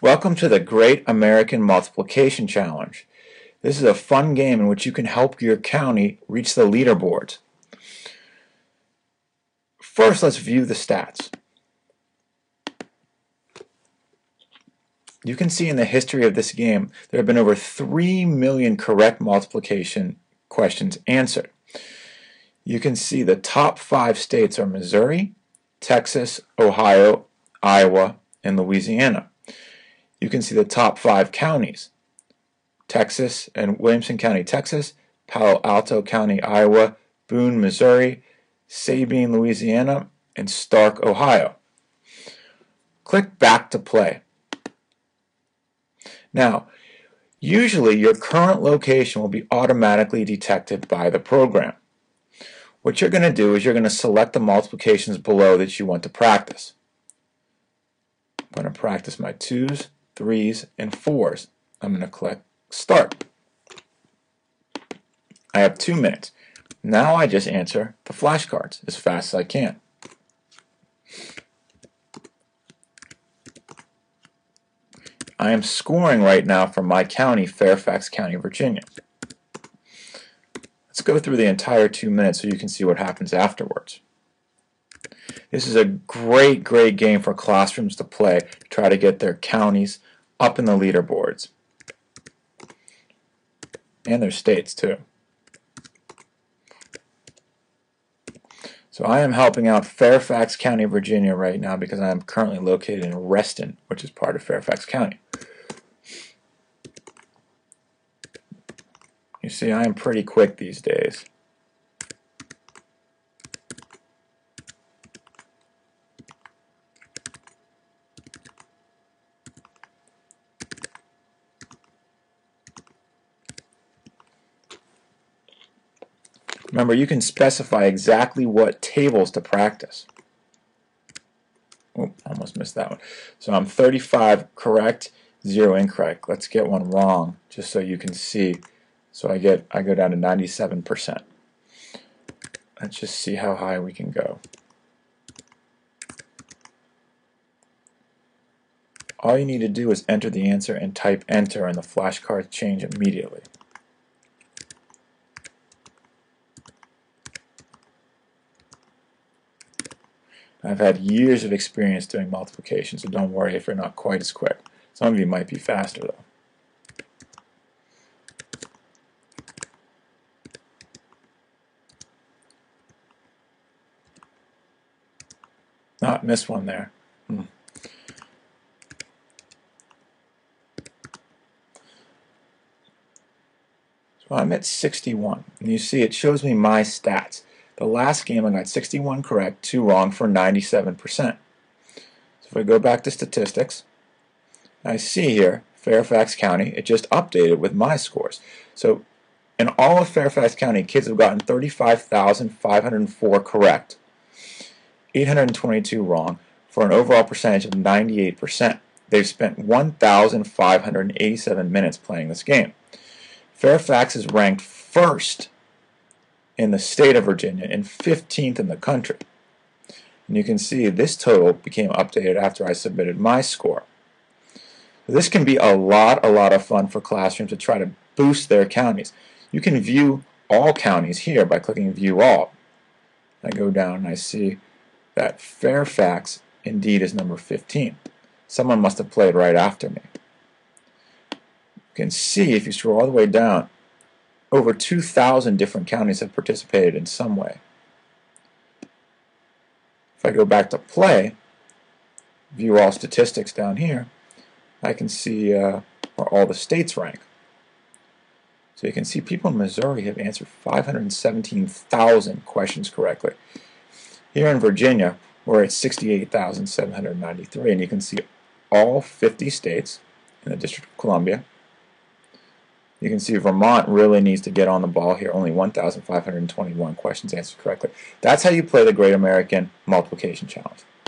Welcome to the Great American Multiplication Challenge. This is a fun game in which you can help your county reach the leaderboards. First, let's view the stats. You can see in the history of this game there have been over 3 million correct multiplication questions answered. You can see the top five states are Missouri, Texas, Ohio, Iowa, and Louisiana. You can see the top five counties. Texas and Williamson County, Texas, Palo Alto County, Iowa, Boone, Missouri, Sabine, Louisiana, and Stark, Ohio. Click Back to Play. Now, usually your current location will be automatically detected by the program. What you're going to do is you're going to select the multiplications below that you want to practice. I'm going to practice my 2s, 3s, and 4s. I'm going to click Start. I have two minutes. Now I just answer the flashcards as fast as I can. I am scoring right now for my county, Fairfax County, Virginia. Let's go through the entire two minutes so you can see what happens afterwards. This is a great, great game for classrooms to play try to get their counties up in the leaderboards. And their states, too. So I am helping out Fairfax County, Virginia right now because I am currently located in Reston, which is part of Fairfax County. You see, I am pretty quick these days. Remember, you can specify exactly what tables to practice. Oh, almost missed that one. So I'm 35 correct, 0 incorrect. Let's get one wrong, just so you can see so I get I go down to 97%. Let's just see how high we can go. All you need to do is enter the answer and type enter and the flashcards change immediately. I've had years of experience doing multiplication, so don't worry if you're not quite as quick. Some of you might be faster though. Not miss one there. Hmm. So I'm at 61. And you see it shows me my stats. The last game I got 61 correct, 2 wrong for 97%. So if I go back to statistics, I see here Fairfax County, it just updated with my scores. So in all of Fairfax County, kids have gotten 35,504 correct. 822 wrong for an overall percentage of 98%. They've spent 1,587 minutes playing this game. Fairfax is ranked first in the state of Virginia and 15th in the country. And you can see this total became updated after I submitted my score. This can be a lot, a lot of fun for classrooms to try to boost their counties. You can view all counties here by clicking View All. I go down and I see that Fairfax indeed is number 15. Someone must have played right after me. You can see if you scroll all the way down, over 2,000 different counties have participated in some way. If I go back to play, view all statistics down here, I can see uh, where all the states rank. So you can see people in Missouri have answered 517,000 questions correctly. Here in Virginia, we're at 68,793, and you can see all 50 states in the District of Columbia. You can see Vermont really needs to get on the ball here. Only 1,521 questions answered correctly. That's how you play the Great American Multiplication Challenge.